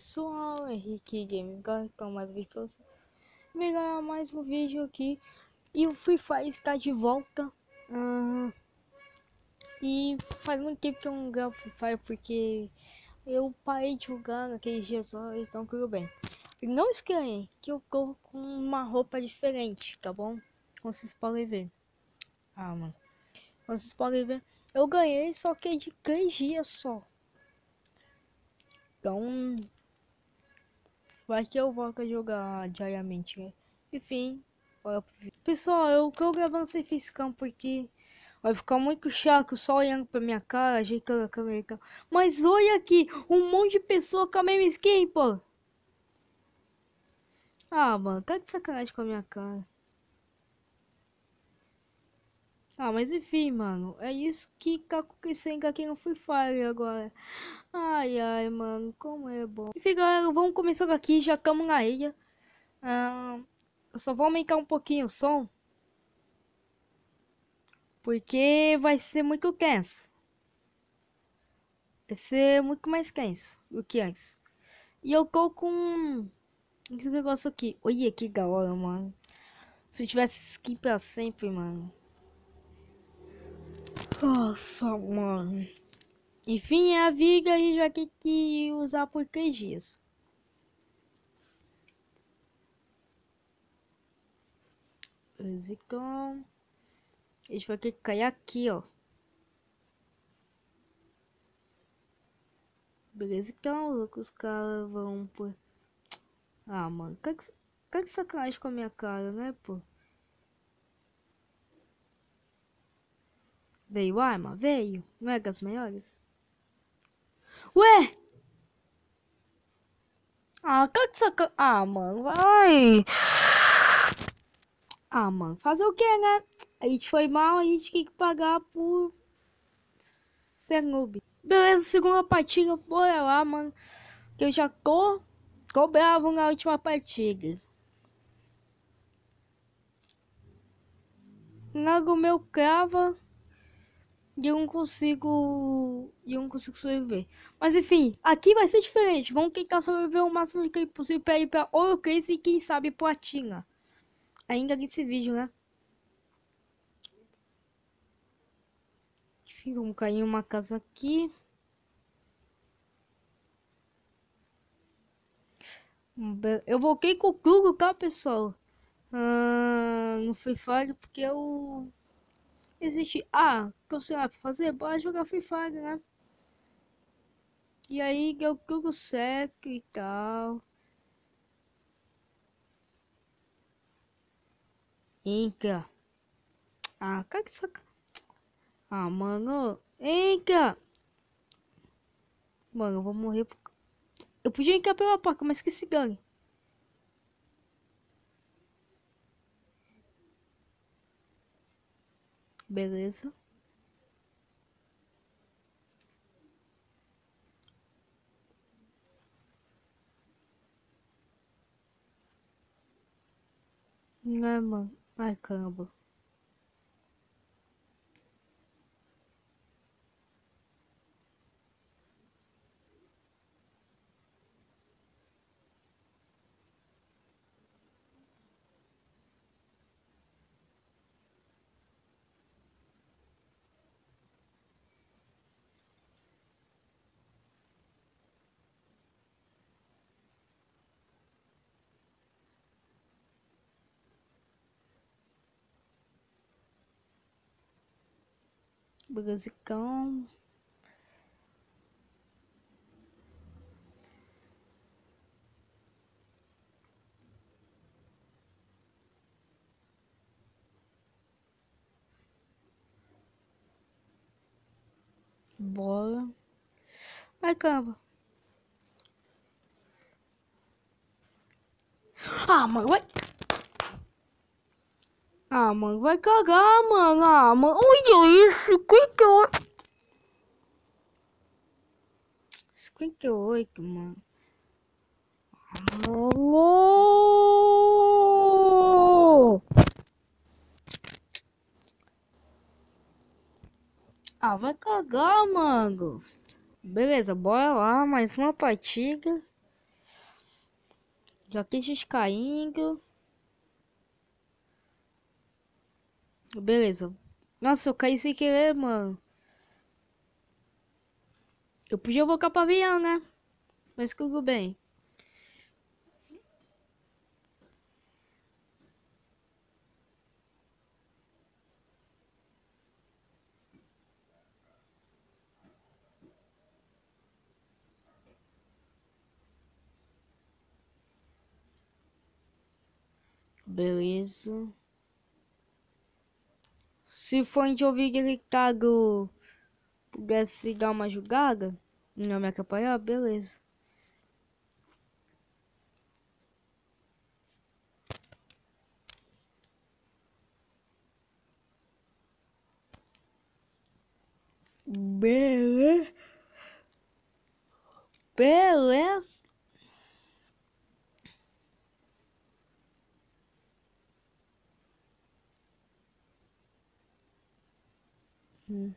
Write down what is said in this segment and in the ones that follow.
pessoal, Henrique Game com mais um vídeo pra você. Vem ganhar mais um vídeo aqui. E o Free Fire está de volta. Uh, e faz muito tempo que eu não gravo Free Fire porque eu parei de jogar naqueles dias lá, então tudo bem. Não esqueçam que eu tô com uma roupa diferente, tá bom? Como vocês podem ver. Ah, mano. Como vocês podem ver, eu ganhei só que de 3 dias só. Então, vai que eu volto a jogar diariamente, né? Enfim, bora pro vídeo. Pessoal, eu tô gravando sem fiscão porque vai ficar muito chato só olhando pra minha cara, ajeitando a câmera. Mas olha aqui, um monte de pessoa com a mesma skin, pô. Ah, mano, tá de sacanagem com a minha cara. Ah, mas enfim, mano, é isso que tá acontecendo aqui no Free Fire agora. Ai, ai, mano, como é bom. Enfim, galera, vamos começando aqui, já estamos na ilha. Ah, eu só vou aumentar um pouquinho o som. Porque vai ser muito tenso. Vai ser muito mais tenso do que antes. E eu tô com esse negócio aqui. Olha que da hora, mano. Se tivesse skin pra sempre, mano. Nossa, mano. Enfim, é a viga e já tem que usar por três dias. Então, a gente vai ter que cair aqui, ó. Beleza, então, os caras vão por... Ah, mano, que, que, que sacanagem com a minha cara, né, pô? Veio arma? Veio. Não é das maiores? Ué! Ah, de sacanagem. Ah, mano, vai. Ah, mano, fazer o que, né? A gente foi mal, a gente tem que pagar por ser noob. Beleza, segunda partida, bora lá, mano. Que eu já tô, tô bravo na última partida. Logo meu crava e eu não consigo e eu não consigo sobreviver. Mas enfim, aqui vai ser diferente. Vamos tentar sobreviver o máximo de possível para ir para Ouro Case e quem sabe Platina. Ainda nesse vídeo, né? Enfim, vamos cair em uma casa aqui. Eu voltei com o Google, tá, pessoal? Ah, no Free Fire porque eu existe. Ah, que sei lá fazer? Bora jogar Free Fire, né? E aí eu tudo certo e tal. Inca. Ah, cara que saca. Ah, mano. Inca. Mano, eu vou morrer. Por... Eu podia entrar pela porta, mas que se ganhe. Beleza. Não é, mano. Ai, caramba. Basicão. Bora. Ai, caramba. Ah, mano, vai. Ah, mano, vai cagar, mano. Ah, mano, olha isso. 58. 58, mano. Alô! Ah, vai cagar, mano. Beleza, bora lá, mais uma partida. Já queixas caindo. Beleza. Nossa, eu caí sem querer, mano. Eu podia voltar para avião, né? Mas tudo bem. Beleza. Se for a gente ouvir gritado pudesse dar uma jogada, não me atrapalhar, beleza. Beleza. Beleza. Hum.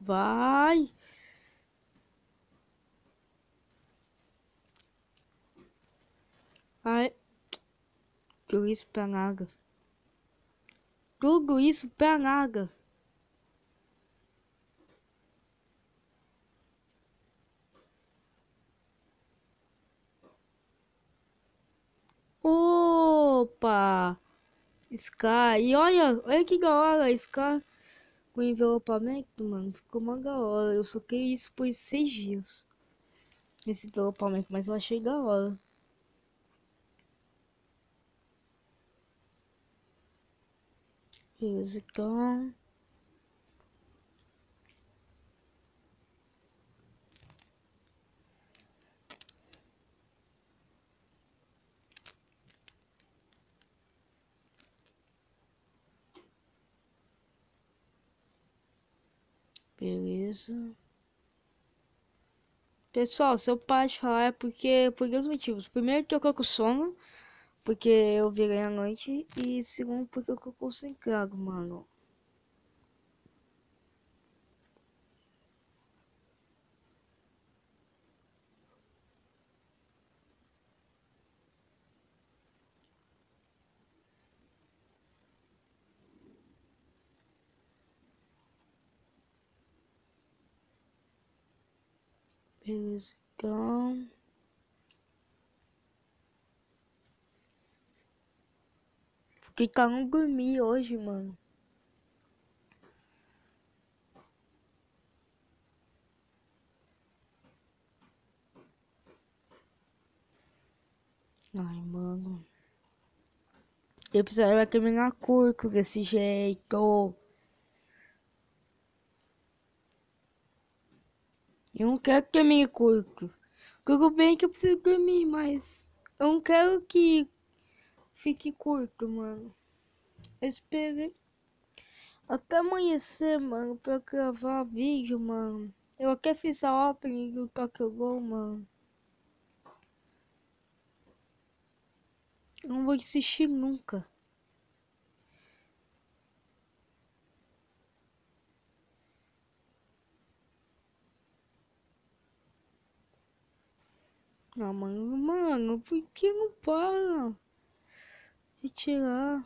Vai. Ai. Tudo isso pra nada. Tudo isso pra nada. Sky. E olha, olha que da hora, Sky com envelopamento, mano. Ficou uma da hora. Eu soquei isso por seis dias. Esse envelopamento, mas eu achei da hora. Beleza, Beleza. Pessoal, se eu parar de falar é porque por dois motivos. Primeiro que eu coloco sono, porque eu virei à noite. E segundo porque eu coloco concentrado, mano. Beleza, então. Fiquei calmo dormir hoje, mano. Ai, mano. Eu precisava terminar curto desse jeito. Eu não quero que termine curto. Tudo bem que eu preciso dormir, mas eu não quero que fique curto, mano. Eu esperei até amanhecer, mano, pra gravar vídeo, mano. Eu até fiz a opening do Tokyo Go, mano. Eu não vou desistir nunca. Ah, mano, mano, por que não para? Retirar.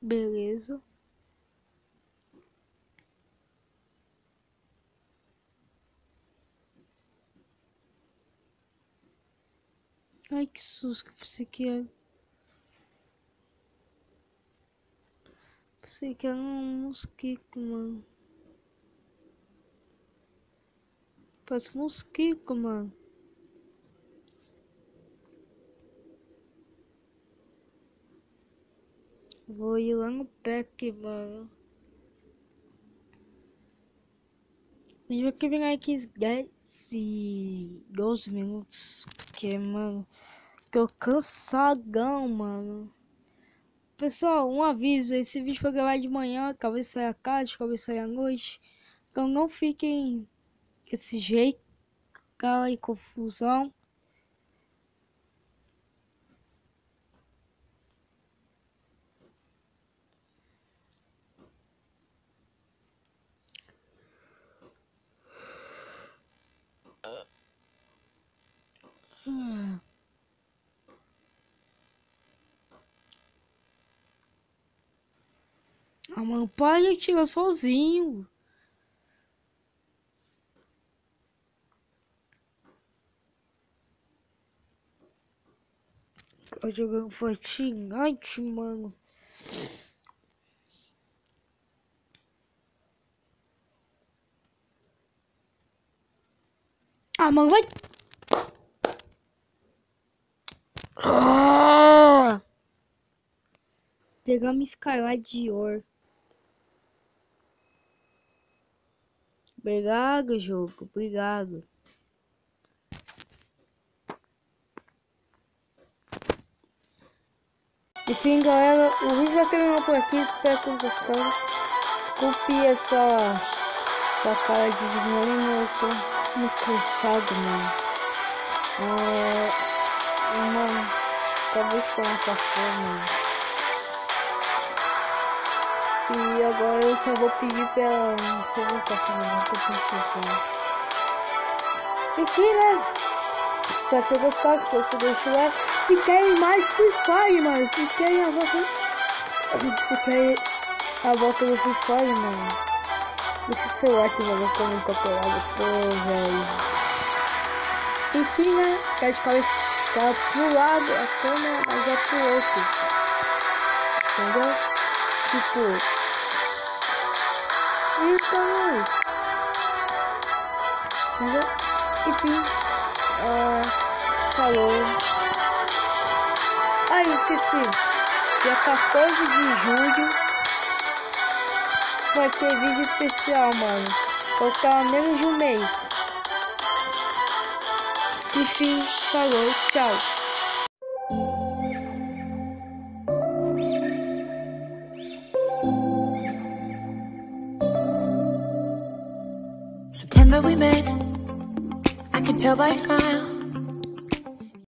Beleza. Ai, que susto que você quer. Você quer um mosquito, mano. Faz mosquito, mano. Vou ir lá no pack, mano. A gente vai terminar aqui 10 e 12 minutos. Porque, mano, tô cansadão, mano. Pessoal, um aviso, esse vídeo foi gravado de manhã, talvez saia tarde, talvez saia à noite. Então não fiquem desse jeito, cara e confusão. A mãe pai tira sozinho. Tá jogando Fortnite, mano. Ah, mano, vai. Ah! Pegamos Skylight de ouro. Obrigado, jogo. Obrigado. Enfim, galera, o vídeo vai terminar por aqui. Espero que tenham gostado. Desculpe essa, essa cara de desânimo. Eu tô muito cansado, mano. É, mano, acabei de tomar café, mano. E agora eu só vou pedir pra ela não ser um café, não tô pensando. Enfim, né? Espero ter gostado, se gostou, deixa o like. Se querem mais Free Fire, mano. Se querem a volta. Se querem a volta do Free Fire, mano. Deixa o seu like, mano. Como temporada, pô, velho. Enfim, né? Quer de cabeça tá pro lado a câmera, mas é pro outro. Entendeu? Tipo. Eita, nós. Entendeu? Enfim. Uh, falou. Ah, esqueci. Dia 14 de julho vai ter vídeo especial, mano. Faltar menos de um mês. Enfim, falou, tchau. Tell by your smile.